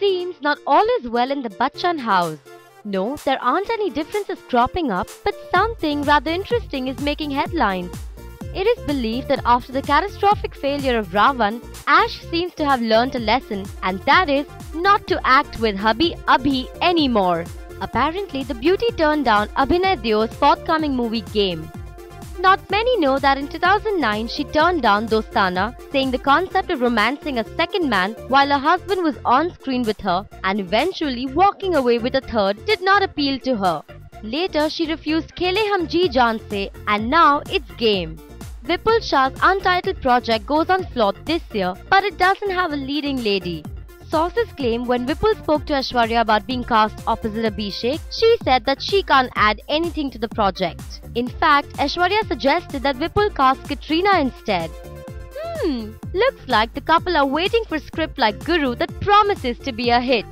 seems not all is well in the Bachchan house. No, there aren't any differences cropping up, but something rather interesting is making headlines. It is believed that after the catastrophic failure of Raavan, Ash seems to have learnt a lesson, and that is not to act with hubby Abhi anymore. Apparently, the beauty turned down Abhinay Deo's forthcoming movie Game. Not many know that in 2009 she turned down Dostana, saying the concept of romancing a second man while her husband was on screen with her and eventually walking away with a third did not appeal to her. Later, she refused Khele Hum Ji Jaan and now it's game. Vipul Shah's untitled project goes on flop this year, but it doesn't have a leading lady. Sources claim when Vipul spoke to Aishwarya about being cast opposite Abhishek, she said that she can't add anything to the project. In fact, Aishwarya suggested that Vipul cast Katrina instead. Hmm, looks like the couple are waiting for script like Guru that promises to be a hit.